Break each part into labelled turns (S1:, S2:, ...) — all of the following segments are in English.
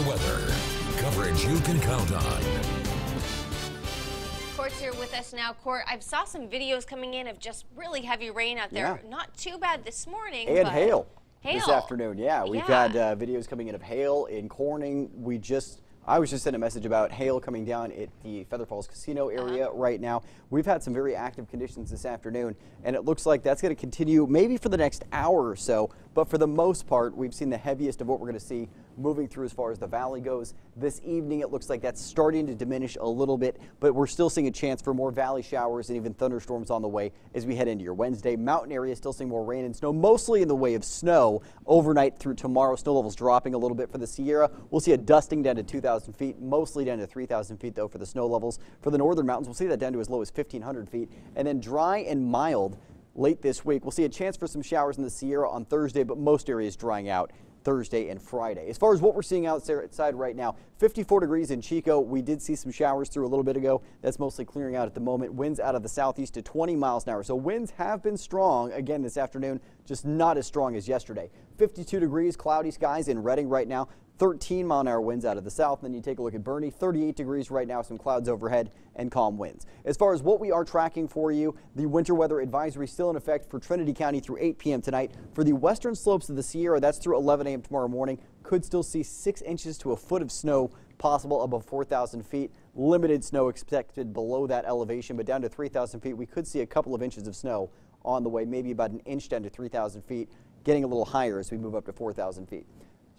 S1: winter weather. Coverage you can count on.
S2: Court's here with us now. Court, I saw some videos coming in of just really heavy rain out there.
S3: Yeah.
S2: Not too bad this morning.
S3: And
S2: but
S3: hail,
S2: Hail.
S3: this afternoon. Yeah, we've
S2: Yeah.
S3: had uh, videos coming in of hail in Corning. We just, I was just sent a message about hail coming down at the Feather Falls Casino
S2: Uh-huh.
S3: area right now. We've had some very active conditions this afternoon, and it looks like that's going to continue maybe for the next hour or so. But for the most part, we've seen the heaviest of what we're going to see moving through as far as the valley goes. This evening, it looks like that's starting to diminish a little bit, but we're still seeing a chance for more valley showers and even thunderstorms on the way as we head into your Wednesday. Mountain areas still seeing more rain and snow, mostly in the way of snow overnight through tomorrow. Snow levels dropping a little bit for the Sierra. We'll see a dusting down to 2,000 feet, mostly down to 3,000 feet though for the snow levels. For the northern mountains, we'll see that down to as low as 1,500 feet, and then dry and mild late this week. We'll see a chance for some showers in the Sierra on Thursday, but most areas drying out Thursday and Friday. As far as what we're seeing outside right now, 54 degrees in Chico. We did see some showers through a little bit ago. That's mostly clearing out at the moment. Winds out of the southeast to 20 miles an hour. So winds have been strong again this afternoon, just not as strong as yesterday. 52 degrees, cloudy skies in Redding right now. 13 mile an hour winds out of the south. And then you take a look at Burney, 38 degrees right now, some clouds overhead and calm winds. As far as what we are tracking for you, the winter weather advisory still in effect for Trinity County through 8 p.m. tonight. For the western slopes of the Sierra, that's through 11 a.m. tomorrow morning. Could still see six inches to a foot of snow possible above 4,000 feet. Limited snow expected below that elevation, but down to 3,000 feet, we could see a couple of inches of snow on the way, maybe about an inch down to 3,000 feet, getting a little higher as we move up to 4,000 feet.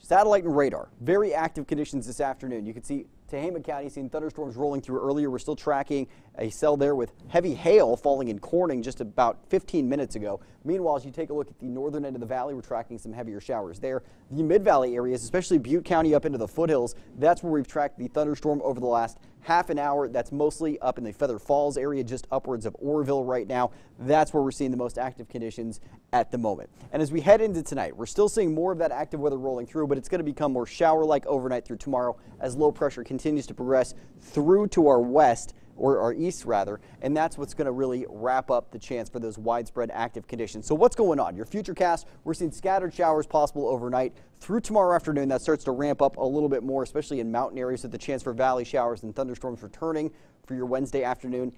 S3: Satellite and radar, very active conditions this afternoon. You can see Tehama County seeing thunderstorms rolling through earlier. We're still tracking a cell there with heavy hail falling in Corning just about 15 minutes ago. Meanwhile, as you take a look at the northern end of the valley, we're tracking some heavier showers there. The mid-valley areas, especially Butte County up into the foothills, that's where we've tracked the thunderstorm over the last half an hour. That's mostly up in the Feather Falls area, just upwards of Oroville right now. That's where we're seeing the most active conditions at the moment. And as we head into tonight, we're still seeing more of that active weather rolling through, but it's going to become more shower-like overnight through tomorrow as low pressure continues to progress through to our west or our east rather, and that's what's going to really wrap up the chance for those widespread active conditions. So what's going on? Your future cast, we're seeing scattered showers possible overnight through tomorrow afternoon. That starts to ramp up a little bit more, especially in mountain areas with the chance for valley showers and thunderstorms returning for your Wednesday afternoon.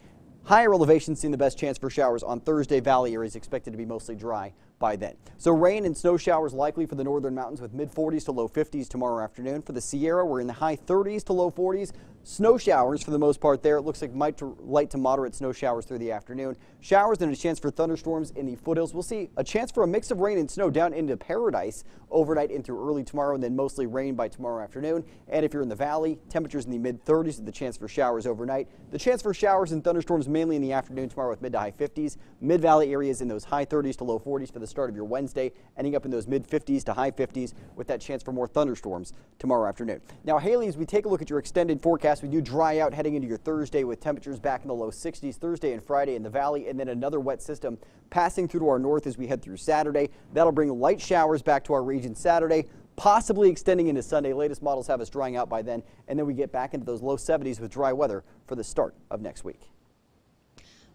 S3: Higher elevations seeing the best chance for showers on Thursday. Valley areas expected to be mostly dry by then. So rain and snow showers likely for the northern mountains with mid 40s to low 50s tomorrow afternoon. For the Sierra, we're in the high 30s to low 40s. Snow showers for the most part there. It looks like might to light to moderate snow showers through the afternoon. Showers and a chance for thunderstorms in the foothills. We'll see a chance for a mix of rain and snow down into paradise overnight into early tomorrow and then mostly rain by tomorrow afternoon. And if you're in the valley, temperatures in the mid 30s with the chance for showers overnight. The chance for showers and thunderstorms mainly in the afternoon tomorrow with mid to high 50s. Mid valley areas in those high 30s to low 40s for the start of your Wednesday, ending up in those mid 50s to high 50s with that chance for more thunderstorms tomorrow afternoon. Now, Haley, as we take a look at your extended forecast, we do dry out heading into your Thursday with temperatures back in the low 60s Thursday and Friday in the valley, and then another wet system passing through to our north as we head through Saturday. That'll bring light showers back to our region Saturday possibly extending into Sunday. Latest models have us drying out by then, and then we get back into those low 70s with dry weather for the start of next week.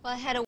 S2: Well, ahead of